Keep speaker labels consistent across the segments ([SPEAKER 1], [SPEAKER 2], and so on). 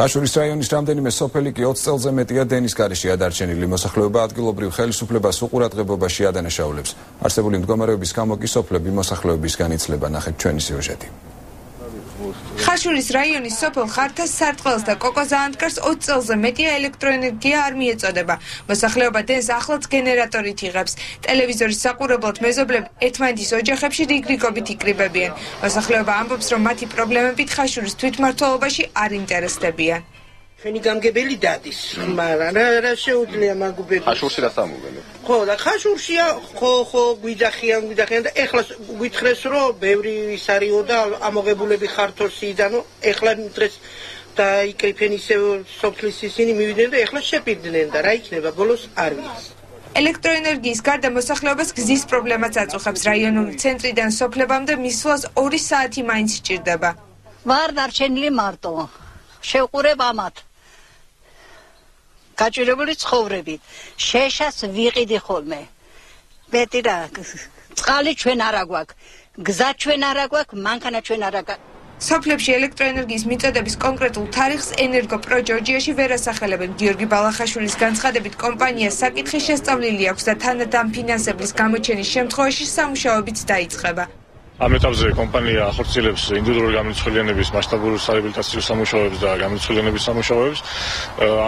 [SPEAKER 1] ხაშურის რაიონის რამდენიმე სოფელი კი 20 წელზე მეტია დენის გარეშე ადარჩენილი მოსახლეობა ადგილობრივ ხელისუფლებას უყურადღებობაში ადანაშაულებს. არსებული მდგომარეობის გამო კი სოფლები მოსახლეობისგან იცლება ნახეთ ჩვენი სიუჟეტი.
[SPEAKER 2] ხაშურის რაიონის სოფელ ხართას სარტყელს და კოკოზაანტკარს 20 წელზე მეტია ელექტროენერგია არ მიეწოდება. მოსახლეობა დენს ახლაც გენერატორით იღებს. ტელევიზორის საყურებლად მეზობლები ერთმანეთის ოჯახებში რიგრიგობით იკრიბებიან. მოსახლეობა ამბობს, რომ მათი პრობლემებით ხაშურის თვითმმართველობაში არ ინტერესდებიან.
[SPEAKER 3] ჩვენი გამგებელი დადის, მაგრამ რა რა შეუძლია მაგუბები?
[SPEAKER 4] ხაშურში რა სამოგენო?
[SPEAKER 3] ხო, და ხაშურშია, ხო, ხო, გვიძახიან, გვიძახიან და ეხლა გვითხრეს რომ ბევრი ის არისო და ამოღებულები ხართო სიდანო, ეხლა დღეს და იკრიფენ ისე სოფლის ისინი მივიდნენ და ეხლა შეპირდნენ და რა იქნება ბოლოს არ ვიცი.
[SPEAKER 2] ელექტროენერგიის გარდა მოსახლეობას გზის პრობლემაც აწუხებს რაიონული ცენტრიდან სოფლებამდე მისვლას 2 საათი მაინც სჭირდება.
[SPEAKER 5] ვარ დარჩენილი მარტო. შევყურებ ამათ. გაჭირებული ცხოვრებით. შეშას ვიყიდი ხოლმე. მეტი რა, წყალი ჩვენ არა გვაქვს. გზა ჩვენ არა გვაქვს, მანქანა ჩვენ არა გვაქვს.
[SPEAKER 2] სოფლებში ელექტროენერგიის მიწოდების კონკრეტულ თარიღს ენერგო პრო ჯორჯიაში ვერ ასახელებენ. გიორგი ბალახაშვილის განცხადებით, კომპანიას საკითხი შესწავლილი აქვს და თანადამ ფინანსების გამოჩენის შემთხვევაში სამუშაოებიც დაიწყება.
[SPEAKER 6] ამ ეტაპზე კომპანია ახორციელებს ინდივიდუალური გამოცდილიანების მასშტაბური რეაბილიტაციო სამუშაოებს და გამოცდილიანების სამუშაოებს.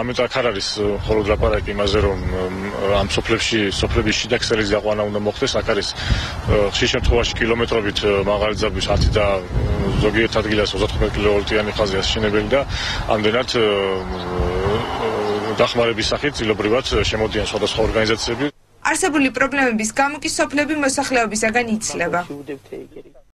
[SPEAKER 6] ამ ეტაპ არ არის მხოლოდ ლაპარაკი იმაზე, რომ ამ სოფლებში სოფლების შიდა ქსელის გაყვანა უნდა მოხდეს, აქ არის ხშირ შემთხვევაში კილომეტრობით მაღალი ძაბვის 10 და ზოგიერთ ადგილას 35 კილოვოლტიანი ხაზი აშენებელი და ამდენად დახმარების სახით წილობრივად შემოდიან სხვადასხვა ორგანიზაციები
[SPEAKER 2] არსებული პრობლემების გამო კი სოფლები მოსახლეობისაგან იცლება.